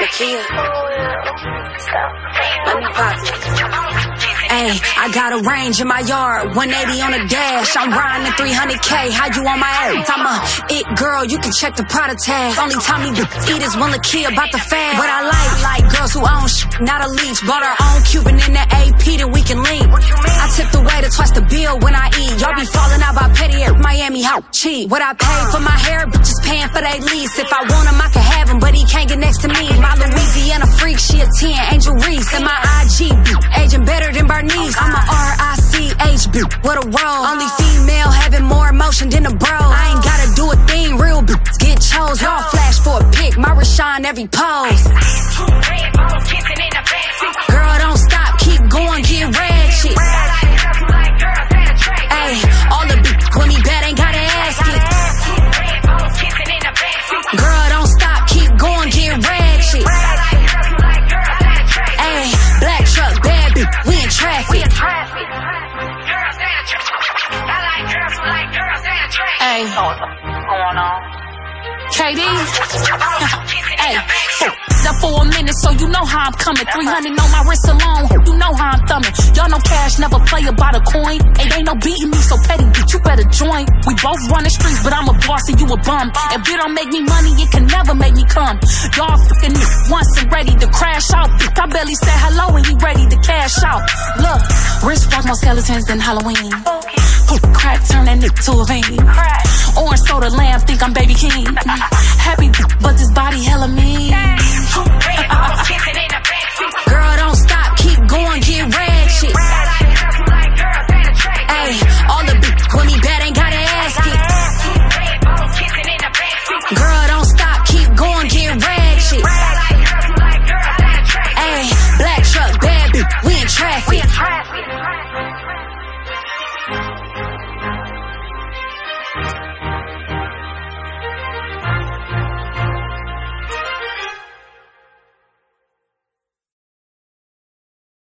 Lakeyah. Let me pop it. Hey, I got a range in my yard, 180 on the dash. I'm riding 300k. How you on my ass? I'm a it girl, you can check the product tag. Only time me eat is when Lakeyah about the fad. What I like, like girls who own sh- not a leech. Bought our own Cuban in the AP, that we can link. I tip the waiter twice the bill when I eat. Y'all be falling out by petty at Miami, how cheap. What I pay for my hair, bitches paying for they lease. If I want him, I can have him, but he can't get next to me. My Louisiana freak, she a 10, Angel Reese. And my IG, aging better than Bernice. I'm a R-I-C-H, what a role. Only female having more emotion than a bro. I ain't gotta do a thing, real get chose. Y'all flash for a pic, my Rashawn every pose. Hey, going on? KD. Hey, that for a minute, so you know how I'm coming. 300 on my wrist alone, you know how I'm thumbing. Y'all know Kash never play about a coin. Ain't ain't no beating me, so petty, bitch, you better join. We both run the streets, but I'm a boss and you a bum. If it don't make me money, it can never make me come. Y'all fucking once and ready to crash out. Bitch, I barely said hello and he ready to cash out. Look, wrist rock more skeletons than Halloween. Crack turn that nigga to a vein. Orange soda lamb, think I'm baby king. Happy, but this body hella mean.